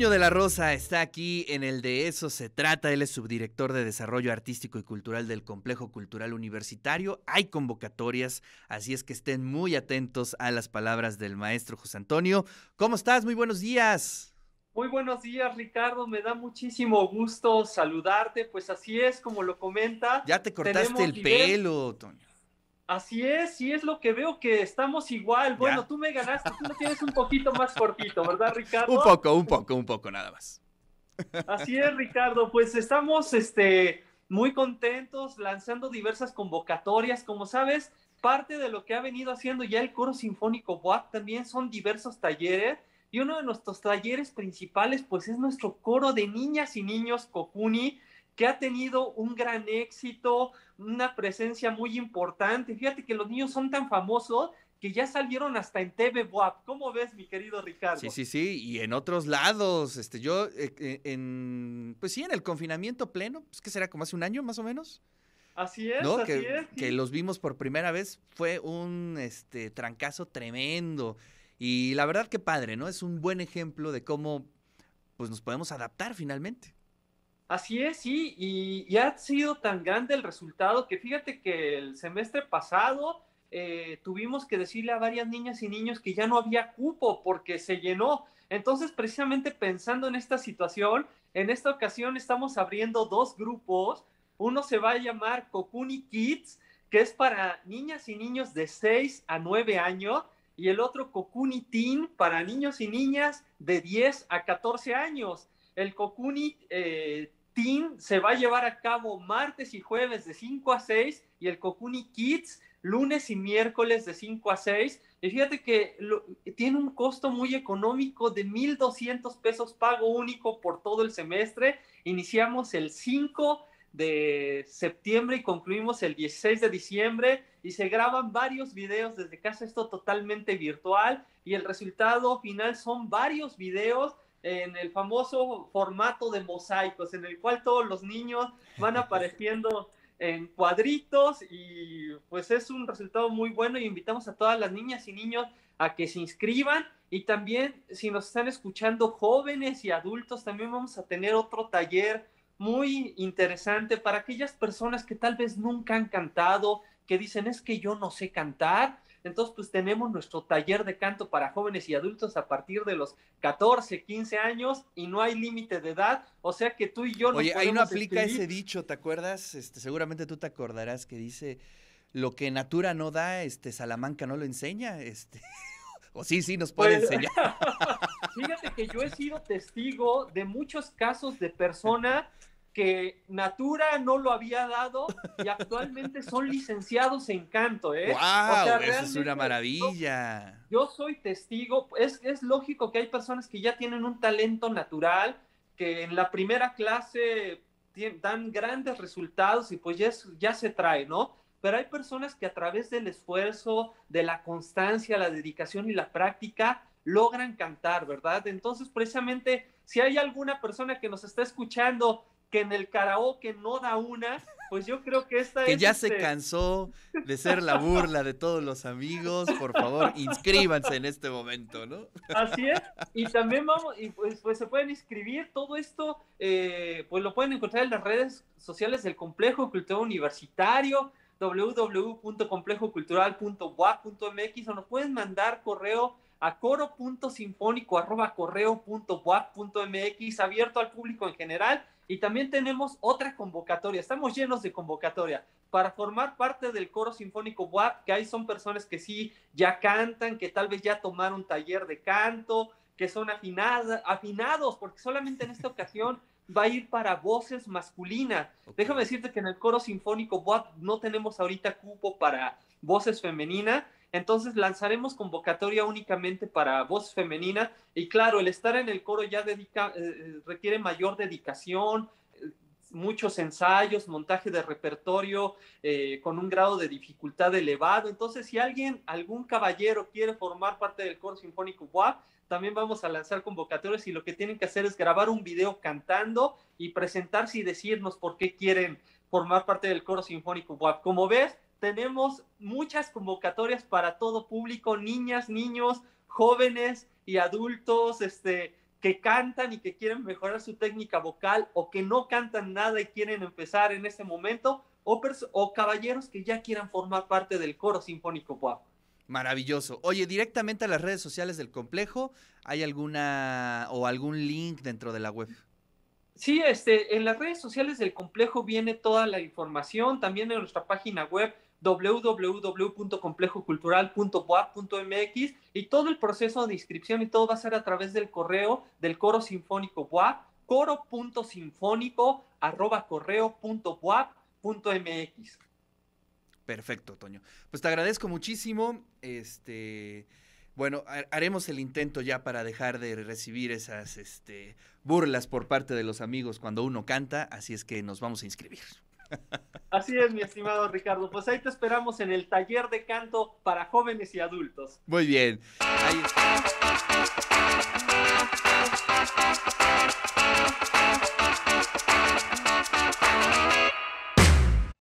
Toño de la Rosa está aquí en el de eso se trata. Él es subdirector de Desarrollo Artístico y Cultural del Complejo Cultural Universitario. Hay convocatorias, así es que estén muy atentos a las palabras del maestro José Antonio. ¿Cómo estás? Muy buenos días. Muy buenos días, Ricardo. Me da muchísimo gusto saludarte. Pues así es, como lo comenta. Ya te cortaste el pelo, Toño. Así es, sí es lo que veo que estamos igual. Bueno, tú me ganaste, tú lo tienes un poquito más cortito, ¿verdad, Ricardo? Un poco, un poco, un poco, nada más. Así es, Ricardo, pues estamos este, muy contentos lanzando diversas convocatorias. Como sabes, parte de lo que ha venido haciendo ya el Coro Sinfónico WAP también son diversos talleres. Y uno de nuestros talleres principales, pues es nuestro coro de niñas y niños Kokuni, que ha tenido un gran éxito, una presencia muy importante. Fíjate que los niños son tan famosos que ya salieron hasta en TV WAP. ¿Cómo ves, mi querido Ricardo? Sí, sí, sí, y en otros lados, este, yo, eh, eh, en, pues sí, en el confinamiento pleno, pues que será como hace un año más o menos. Así es, así que, es. Que los vimos por primera vez, fue un, este, trancazo tremendo. Y la verdad que padre, ¿no? Es un buen ejemplo de cómo, pues nos podemos adaptar finalmente. Así es, sí, y, ha sido tan grande el resultado que fíjate que el semestre pasado eh, tuvimos que decirle a varias niñas y niños que ya no había cupo porque se llenó. Entonces, precisamente pensando en esta situación, en esta ocasión estamos abriendo dos grupos. Uno se va a llamar Kokuni Kids, que es para niñas y niños de 6 a 9 años, y el otro Kokuni Teen para niños y niñas de 10 a 14 años. El Kokuni eh, se va a llevar a cabo martes y jueves de 5 a 6 y el Kokuni Kids lunes y miércoles de 5 a 6. Y fíjate que tiene un costo muy económico de 1.200 pesos pago único por todo el semestre. Iniciamos el 5 de septiembre y concluimos el 16 de diciembre y se graban varios videos desde casa, esto totalmente virtual y el resultado final son varios videos en el famoso formato de mosaicos, en el cual todos los niños van apareciendo en cuadritos y pues es un resultado muy bueno. Y invitamos a todas las niñas y niños a que se inscriban. Y también si nos están escuchando jóvenes y adultos también vamos a tener otro taller muy interesante para aquellas personas que tal vez nunca han cantado, que dicen es que yo no sé cantar, entonces, pues tenemos nuestro taller de canto para jóvenes y adultos a partir de los 14, 15 años y no hay límite de edad. O sea que tú y yo... Oye, ahí no aplica ese dicho, ¿te acuerdas? Este, seguramente tú te acordarás que dice, lo que Natura no da, este, Salamanca no lo enseña. Este... O sí, sí, nos puede pues, enseñar. Fíjate que yo he sido testigo de muchos casos de personas que Natura no lo había dado y actualmente son licenciados en canto, ¿eh? ¡Wow! eso es una maravilla. Yo, soy testigo, es, es lógico que hay personas que ya tienen un talento natural, que en la primera clase dan grandes resultados y pues ya, ya se trae, ¿no? Pero hay personas que a través del esfuerzo, de la constancia, la dedicación y la práctica, logran cantar, ¿verdad? Entonces, precisamente, si hay alguna persona que nos está escuchando que en el karaoke no da una, pues yo creo que esta que es. Que ya se este cansó de ser la burla de todos los amigos. Por favor, inscríbanse en este momento, ¿no? Así es. Y también vamos, y pues, pues se pueden inscribir. Todo esto, eh, pues lo pueden encontrar en las redes sociales del Complejo Cultural Universitario www.complejocultural.wap.mx o nos pueden mandar correo a coro.sinfónico.correo.wap.mx abierto al público en general. Y también tenemos otra convocatoria, estamos llenos de convocatoria para formar parte del coro sinfónico WAP, que ahí son personas que sí ya cantan, que tal vez ya tomaron taller de canto, que son afinadas, afinados, porque solamente en esta ocasión va a ir para voces masculinas. Déjame decirte que en el coro sinfónico WAP no tenemos ahorita cupo para voces femeninas, entonces lanzaremos convocatoria únicamente para voz femenina y claro, el estar en el coro ya eh, eh, requiere mayor dedicación, eh, muchos ensayos, montaje de repertorio con un grado de dificultad elevado. Entonces, si alguien, algún caballero quiere formar parte del coro sinfónico WAP, también vamos a lanzar convocatorias y lo que tienen que hacer es grabar un video cantando y presentarse y decirnos por qué quieren formar parte del coro sinfónico WAP. Como ves, tenemos muchas convocatorias para todo público, niñas, niños, jóvenes y adultos, este, que cantan y que quieren mejorar su técnica vocal o que no cantan nada y quieren empezar en este momento o, o caballeros que ya quieran formar parte del coro sinfónico WAP. Maravilloso. Oye, directamente a las redes sociales del complejo, ¿hay alguna o algún link dentro de la web? Sí, este, en las redes sociales del complejo viene toda la información, también en nuestra página web www.complejocultural.boap.mx y todo el proceso de inscripción y todo va a ser a través del correo del Coro Sinfónico BOAP, coro.sinfónico arroba Perfecto, Toño. Pues te agradezco muchísimo. Este, bueno, haremos el intento ya para dejar de recibir esas este, burlas por parte de los amigos cuando uno canta, así es que nos vamos a inscribir. Así es, mi estimado Ricardo. Pues ahí te esperamos en el taller de canto para jóvenes y adultos. Muy bien. Ahí está.